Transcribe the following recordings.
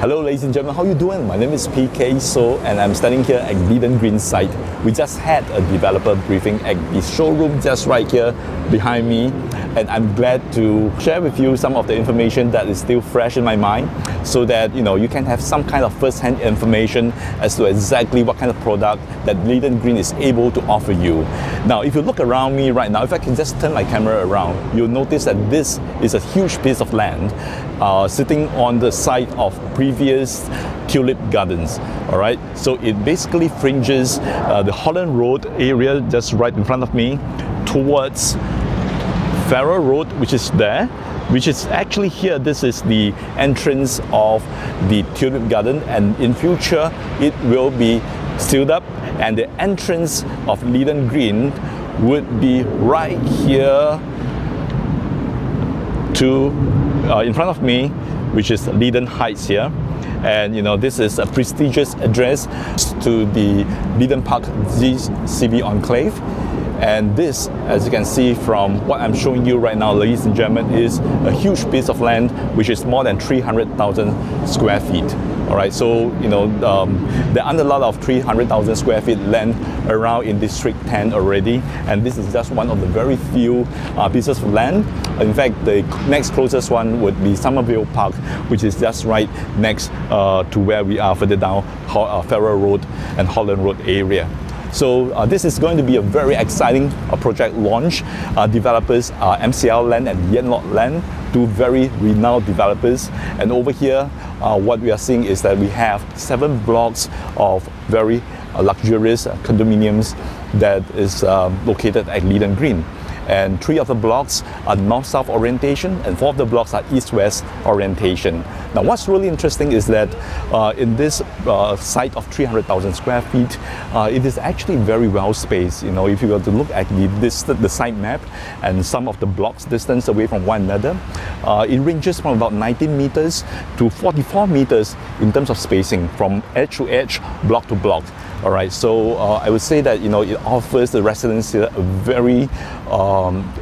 Hello ladies and gentlemen, how you doing? My name is PK Soh and I'm standing here at Leedon Green site. We just had a developer briefing at the showroom just right here behind me and I'm glad to share with you some of the information that is still fresh in my mind so that you know you can have some kind of first-hand information as to exactly what kind of product that Leedon Green is able to offer you. Now if you look around me right now, if I can just turn my camera around, you'll notice that this is a huge piece of land uh, sitting on the site of previous tulip gardens. All right, so it basically fringes uh, the Holland Road area just right in front of me towards Farrer Road, which is there, which is actually here. This is the entrance of the tulip garden, and in future it will be sealed up, and the entrance of Leedon Green would be right here to uh, in front of me, which is Leedon Heights here. And you know, this is a prestigious address to the Leedon Park GCB Enclave. And this, as you can see from what I'm showing you right now, ladies and gentlemen, is a huge piece of land which is more than 300,000 square feet. All right, so you know um, there are a lot of 300,000 square feet land around in District 10 already, and this is just one of the very few uh, pieces of land. In fact, the next closest one would be Somerville Park, which is just right next uh, to where we are further down uh, Farrer Road and Holland Road area. So uh, this is going to be a very exciting uh, project launch. Uh, developers are MCL Land and Yanlord Land, two very renowned developers. And over here, uh, what we are seeing is that we have seven blocks of very uh, luxurious uh, condominiums that is located at Leedon Green and three of the blocks are north-south orientation and four of the blocks are east-west orientation. Now what's really interesting is that uh, in this uh, site of 300,000 square feet, uh, it is actually very well spaced. You know, if you were to look at the, the site map and some of the blocks distance away from one another, uh, it ranges from about 19 meters to 44 meters in terms of spacing from edge to edge, block to block. All right, so uh, I would say that you know it offers the residents a very um,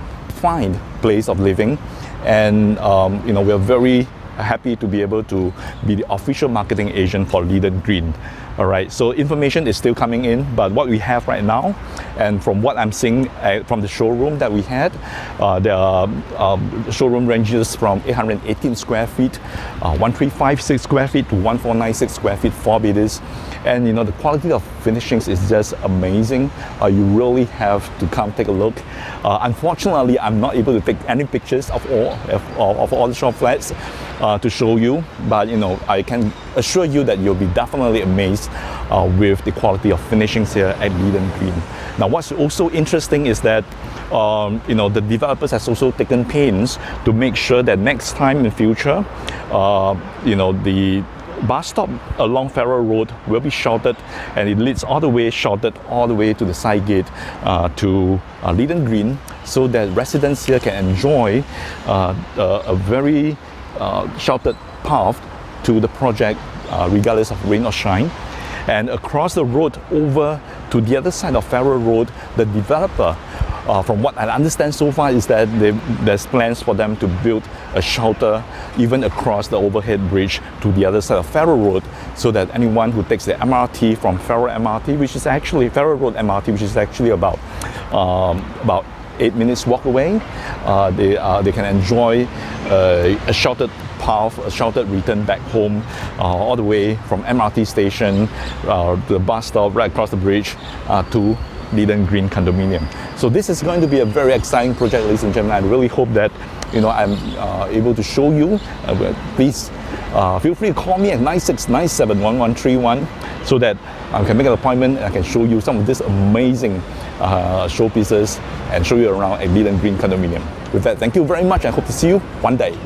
fine place of living, and um, you know we're very happy to be able to be the official marketing agent for Leedon Green. All right, so information is still coming in, but what we have right now, and from what I'm seeing uh, from the showroom that we had, uh, the um, showroom ranges from 818 square feet, uh, 1356 square feet to 1496 square feet, four bedrooms, and you know the quality of finishings is just amazing. Uh, you really have to come take a look. Uh, unfortunately, I'm not able to take any pictures of all of, of all the shop flats uh, to show you, but you know, I can assure you that you'll be definitely amazed uh, with the quality of finishings here at Leedon Green. Now, what's also interesting is that um, you know the developers has also taken pains to make sure that next time in the future, uh, you know the bus stop along Farrer Road will be shorted and it leads all the way shorted all the way to the side gate uh, to uh, Leedon Green so that residents here can enjoy uh, a very uh, sheltered path to the project uh, regardless of rain or shine. And across the road over to the other side of Farrer Road, the developer uh, from what I understand so far is that they, there's plans for them to build a shelter even across the overhead bridge to the other side of Farrer Road so that anyone who takes the MRT from Farrer MRT, which is actually Farrer Road MRT, which is actually about um, about eight minutes walk away, uh, they, uh, they can enjoy uh, a sheltered path, a sheltered return back home, uh, all the way from MRT station, uh, the bus stop right across the bridge uh, to Leedon Green condominium. So this is going to be a very exciting project, ladies and gentlemen. I really hope that you know I'm uh, able to show you. Uh, please uh, feel free to call me at 96971131 so that I can make an appointment and I can show you some of these amazing showpieces and show you around a Leedon Green condominium. With that, thank you very much I hope to see you one day.